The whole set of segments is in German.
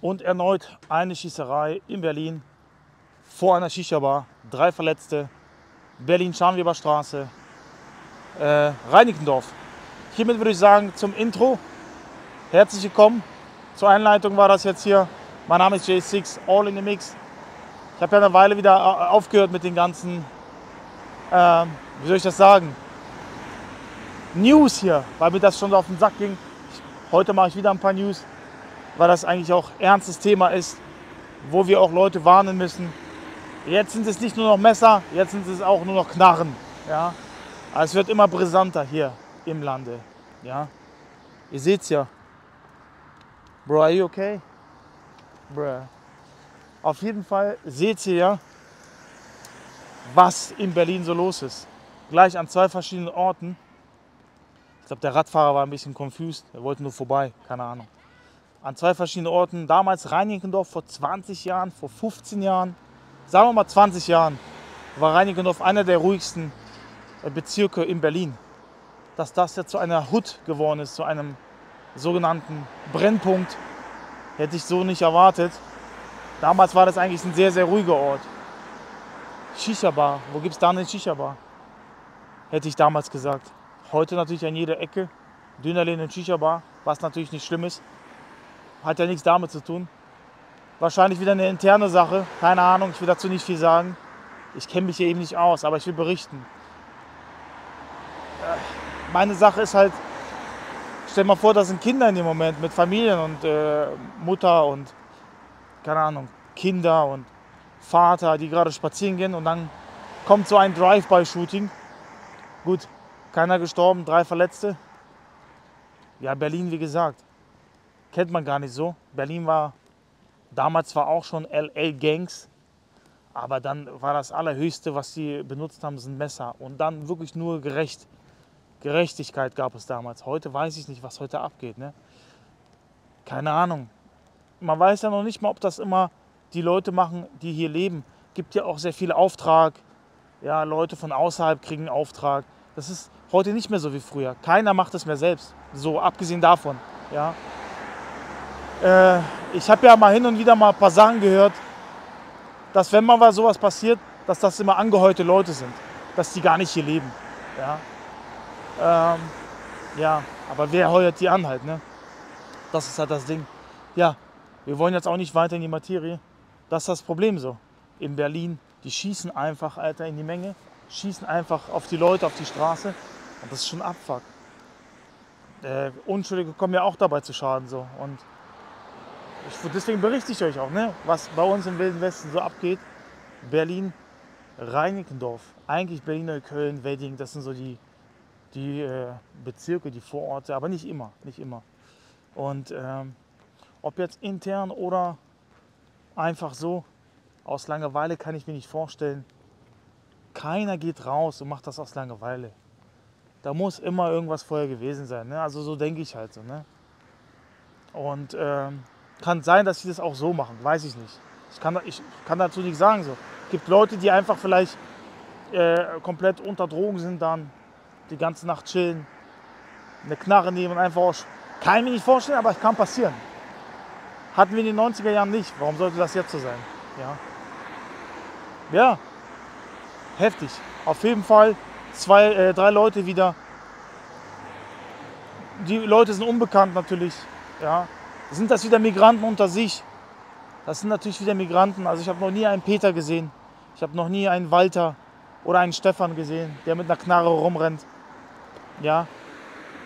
Und erneut eine Schießerei in Berlin vor einer Shisha-Bar. Drei Verletzte. Berlin-Scharnweberstraße. Äh, Reinickendorf. Hiermit würde ich sagen zum Intro. Herzlich willkommen. Zur Einleitung war das jetzt hier. Mein Name ist J6, All in the Mix. Ich habe ja eine Weile wieder äh, aufgehört mit den ganzen, äh, wie soll ich das sagen, News hier, weil mir das schon auf den Sack ging. Heute mache ich wieder ein paar News, weil das eigentlich auch ernstes Thema ist, wo wir auch Leute warnen müssen. Jetzt sind es nicht nur noch Messer, jetzt sind es auch nur noch Knarren. Ja? Es wird immer brisanter hier im Lande. Ja? Ihr seht es ja. Bro, are you okay? Bro. Auf jeden Fall seht ihr ja, was in Berlin so los ist. Gleich an zwei verschiedenen Orten. Ich glaube, der Radfahrer war ein bisschen confused. Er wollte nur vorbei, keine Ahnung. An zwei verschiedenen Orten. Damals Reinickendorf vor 20 Jahren, vor 15 Jahren, sagen wir mal 20 Jahren, war Reinickendorf einer der ruhigsten äh, Bezirke in Berlin. Dass das jetzt zu einer Hut geworden ist, zu einem sogenannten Brennpunkt, hätte ich so nicht erwartet. Damals war das eigentlich ein sehr, sehr ruhiger Ort. Shisha-Bar, wo gibt es da eine Shisha-Bar? Hätte ich damals gesagt. Heute natürlich an jeder Ecke. Dönerläden und Shisha-Bar, was natürlich nicht schlimm ist. Hat ja nichts damit zu tun. Wahrscheinlich wieder eine interne Sache. Keine Ahnung, ich will dazu nicht viel sagen. Ich kenne mich hier eben nicht aus, aber ich will berichten. Äh, meine Sache ist halt, stell mal vor, das sind Kinder in dem Moment mit Familien und äh, Mutter und keine Ahnung, Kinder und Vater, die gerade spazieren gehen und dann kommt so ein Drive-by-Shooting. Gut, keiner gestorben, drei Verletzte. Ja, Berlin, wie gesagt, kennt man gar nicht so. Berlin war damals zwar auch schon LA-Gangs, aber dann war das Allerhöchste, was sie benutzt haben, sind Messer. Und dann wirklich nur gerecht. Gerechtigkeit gab es damals. Heute weiß ich nicht, was heute abgeht. Ne? Keine Ahnung. Man weiß ja noch nicht mal, ob das immer die Leute machen, die hier leben. Gibt ja auch sehr viel Auftrag. Ja, Leute von außerhalb kriegen Auftrag. Das ist heute nicht mehr so wie früher. Keiner macht es mehr selbst. So, abgesehen davon. Ja. Äh, ich habe ja mal hin und wieder mal ein paar Sachen gehört, dass wenn mal sowas passiert, dass das immer angeheuerte Leute sind. Dass die gar nicht hier leben. Ja, ähm, ja aber wer heuert die an halt, ne? Das ist halt das Ding. Ja, wir wollen jetzt auch nicht weiter in die Materie. Das ist das Problem so. In Berlin, die schießen einfach, Alter, in die Menge schießen einfach auf die Leute, auf die Straße. Und das ist schon Abfuck. Äh, Unschuldige kommen ja auch dabei zu Schaden. So. Und ich, deswegen berichte ich euch auch, ne, was bei uns im Wilden Westen so abgeht. Berlin, Reinickendorf, eigentlich Berliner Köln, Wedding, das sind so die, die äh, Bezirke, die Vororte, aber nicht immer, nicht immer. Und ähm, ob jetzt intern oder einfach so, aus Langeweile kann ich mir nicht vorstellen, keiner geht raus und macht das aus Langeweile. Da muss immer irgendwas vorher gewesen sein. Ne? Also so denke ich halt so. Ne? Und ähm, kann sein, dass sie das auch so machen, weiß ich nicht. Ich kann, ich kann dazu nichts sagen. So. Es gibt Leute, die einfach vielleicht äh, komplett unter Drogen sind, dann die ganze Nacht chillen, eine Knarre nehmen und einfach aus. Kann ich mir nicht vorstellen, aber es kann passieren. Hatten wir in den 90er Jahren nicht. Warum sollte das jetzt so sein? Ja. Ja, heftig. Auf jeden Fall zwei, äh, drei Leute wieder. Die Leute sind unbekannt natürlich. Ja. Sind das wieder Migranten unter sich? Das sind natürlich wieder Migranten. Also ich habe noch nie einen Peter gesehen. Ich habe noch nie einen Walter oder einen Stefan gesehen, der mit einer Knarre rumrennt. Ja.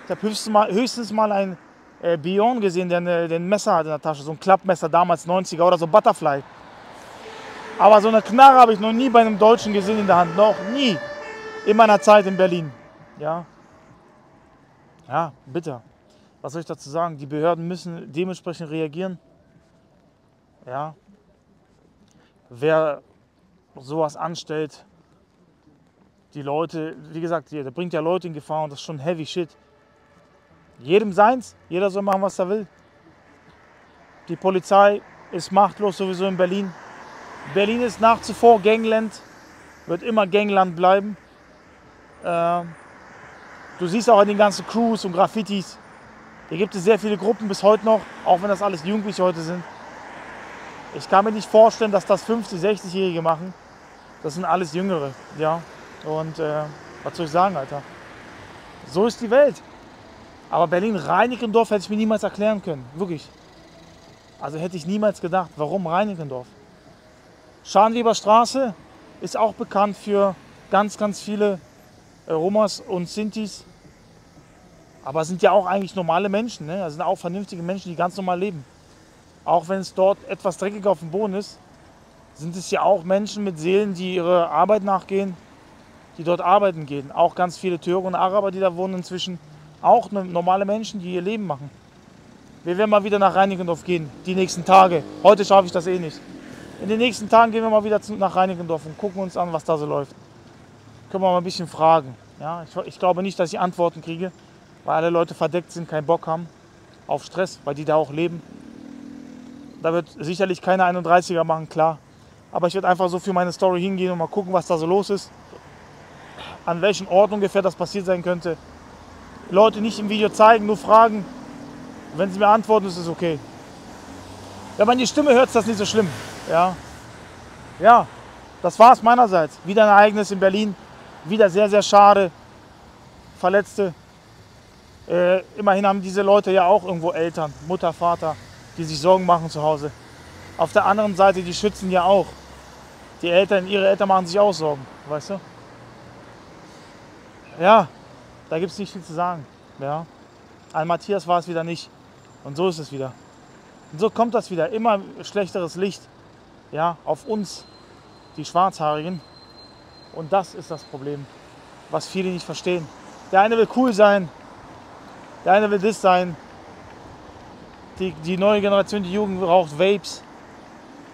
Ich habe höchstens mal, höchstens mal einen äh, Bion gesehen, der, eine, der ein Messer hat in der Tasche, so ein Klappmesser damals 90er oder so Butterfly. Aber so eine Knarre habe ich noch nie bei einem Deutschen gesehen in der Hand. Noch nie. In meiner Zeit in Berlin. Ja. Ja, bitter. Was soll ich dazu sagen? Die Behörden müssen dementsprechend reagieren. Ja. Wer sowas anstellt, die Leute, wie gesagt, der bringt ja Leute in Gefahr und das ist schon heavy shit. Jedem seins, jeder soll machen, was er will. Die Polizei ist machtlos sowieso in Berlin. Berlin ist nach wie vor Gangland, wird immer Gangland bleiben. Äh, du siehst auch in den ganzen Crews und Graffitis, hier gibt es sehr viele Gruppen bis heute noch, auch wenn das alles Jugendliche heute sind. Ich kann mir nicht vorstellen, dass das 50-, 60-Jährige machen. Das sind alles Jüngere, ja. Und äh, was soll ich sagen, Alter? So ist die Welt. Aber Berlin-Reinickendorf hätte ich mir niemals erklären können. Wirklich. Also hätte ich niemals gedacht, warum Reinickendorf? Scharnweber Straße ist auch bekannt für ganz, ganz viele äh, Romas und Sintis. Aber es sind ja auch eigentlich normale Menschen. Ne? Das sind auch vernünftige Menschen, die ganz normal leben. Auch wenn es dort etwas dreckiger auf dem Boden ist, sind es ja auch Menschen mit Seelen, die ihre Arbeit nachgehen, die dort arbeiten gehen. Auch ganz viele Türken und Araber, die da wohnen inzwischen. Auch normale Menschen, die ihr Leben machen. Wir werden mal wieder nach Reinickendorf gehen, die nächsten Tage. Heute schaffe ich das eh nicht. In den nächsten Tagen gehen wir mal wieder nach Reinickendorf und gucken uns an, was da so läuft. Können wir mal ein bisschen fragen. Ja, ich, ich glaube nicht, dass ich Antworten kriege, weil alle Leute verdeckt sind, keinen Bock haben auf Stress, weil die da auch leben. Da wird sicherlich keine 31er machen, klar. Aber ich werde einfach so für meine Story hingehen und mal gucken, was da so los ist. An welchem Ort ungefähr das passiert sein könnte. Leute nicht im Video zeigen, nur fragen. Wenn sie mir antworten, ist es okay. Wenn man die Stimme hört, ist das nicht so schlimm. Ja, ja das war es meinerseits. Wieder ein Ereignis in Berlin. Wieder sehr, sehr schade. Verletzte. Äh, immerhin haben diese Leute ja auch irgendwo Eltern, Mutter, Vater, die sich Sorgen machen zu Hause. Auf der anderen Seite, die schützen ja auch. Die Eltern, ihre Eltern machen sich auch Sorgen, weißt du? Ja, da gibt es nicht viel zu sagen. Ja. An Matthias war es wieder nicht. Und so ist es wieder. Und so kommt das wieder. Immer schlechteres Licht ja, auf uns, die Schwarzhaarigen. Und das ist das Problem, was viele nicht verstehen. Der eine will cool sein, der eine will das sein. Die, die neue Generation, die Jugend raucht Vapes.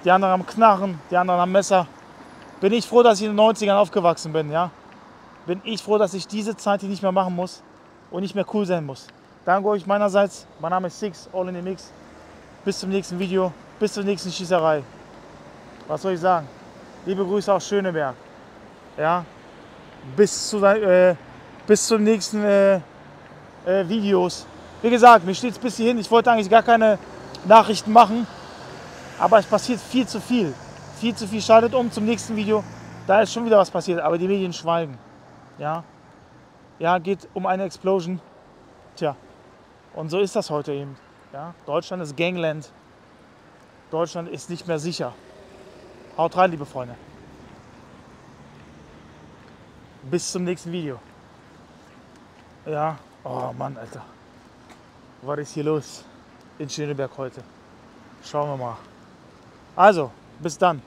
Die anderen haben Knarren, die anderen haben Messer. Bin ich froh, dass ich in den 90ern aufgewachsen bin, ja? Bin ich froh, dass ich diese Zeit hier nicht mehr machen muss und nicht mehr cool sein muss. Danke euch meinerseits. Mein Name ist Six, All in the Mix. Bis zum nächsten Video, bis zur nächsten Schießerei. Was soll ich sagen? Liebe Grüße aus Schöneberg. Ja, bis zu, äh, bis zum nächsten äh, äh, Videos. Wie gesagt, mir steht es bis hierhin. Ich wollte eigentlich gar keine Nachrichten machen, aber es passiert viel zu viel. Viel zu viel. Schaltet um zum nächsten Video. Da ist schon wieder was passiert, aber die Medien schweigen. Ja, ja geht um eine Explosion. Tja, und so ist das heute eben. Ja, Deutschland ist Gangland. Deutschland ist nicht mehr sicher. Haut rein, liebe Freunde. Bis zum nächsten Video. Ja, oh Mann, Alter. Was ist hier los in Schöneberg heute? Schauen wir mal. Also, bis dann.